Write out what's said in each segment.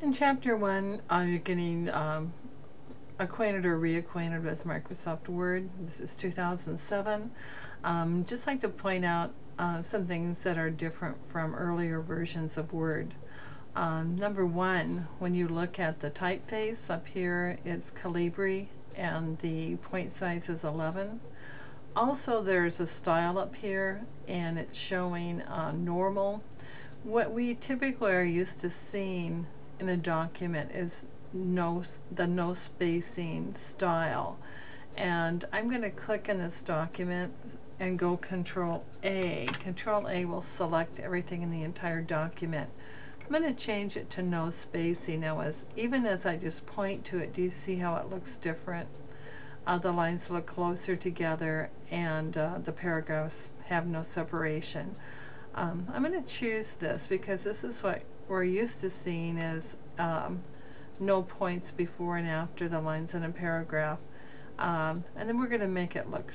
In Chapter 1, uh, you're getting um, acquainted or reacquainted with Microsoft Word. This is 2007. Um, just like to point out uh, some things that are different from earlier versions of Word. Um, number one, when you look at the typeface up here, it's Calibri and the point size is 11. Also, there's a style up here and it's showing uh, normal. What we typically are used to seeing in a document is no the no spacing style. And I'm going to click in this document and go control A. Control A will select everything in the entire document. I'm going to change it to no spacing. Now as even as I just point to it do you see how it looks different? Uh, the lines look closer together and uh, the paragraphs have no separation um, I'm going to choose this because this is what we're used to seeing is um, no points before and after the lines in a paragraph. Um, and then we're going to make it look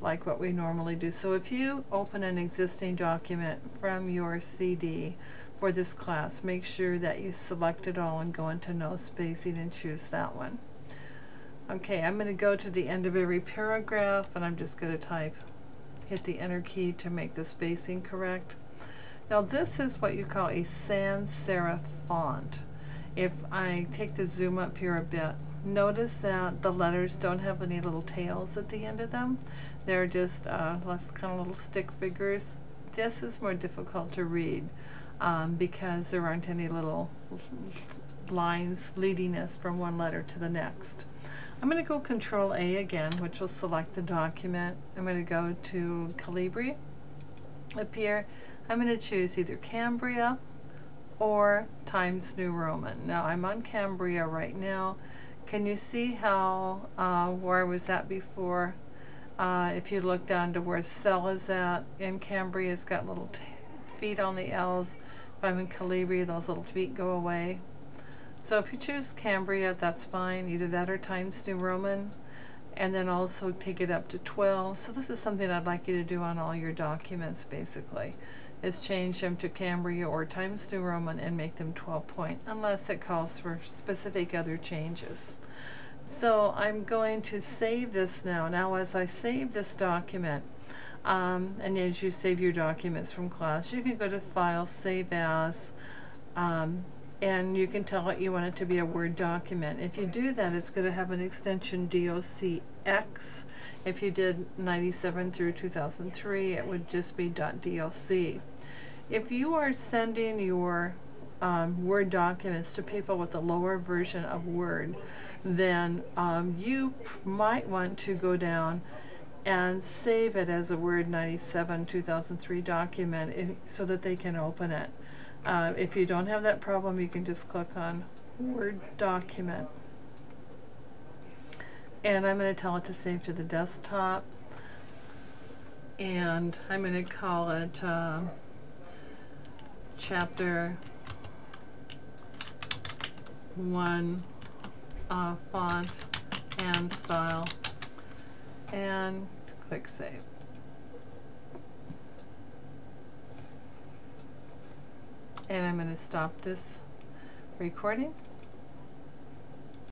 like what we normally do. So if you open an existing document from your CD for this class, make sure that you select it all and go into no spacing and choose that one. Okay, I'm going to go to the end of every paragraph and I'm just going to type, hit the enter key to make the spacing correct. Now this is what you call a sans serif font. If I take the zoom up here a bit, notice that the letters don't have any little tails at the end of them. They're just uh, kind of little stick figures. This is more difficult to read um, because there aren't any little lines leading us from one letter to the next. I'm going to go Control A again, which will select the document. I'm going to go to Calibri up here I'm going to choose either Cambria or Times New Roman. Now I'm on Cambria right now. Can you see how, uh, where I was at before? Uh, if you look down to where cell is at, in Cambria it's got little feet on the L's. If I'm in Calibri, those little feet go away. So if you choose Cambria, that's fine, either that or Times New Roman and then also take it up to 12. So this is something I'd like you to do on all your documents basically is change them to Cambria or Times New Roman and make them 12 point unless it calls for specific other changes. So I'm going to save this now. Now as I save this document, um, and as you save your documents from class, you can go to File, Save As, um, and you can tell it you want it to be a Word document. If you do that, it's going to have an extension DOCX. If you did 97 through 2003, it would just be .doc. If you are sending your um, Word documents to people with a lower version of Word, then um, you might want to go down and save it as a Word 97 2003 document in, so that they can open it. Uh, if you don't have that problem, you can just click on Word document. And I'm going to tell it to save to the desktop. And I'm going to call it uh, chapter 1 uh, font and style. And click save. And I'm going to stop this recording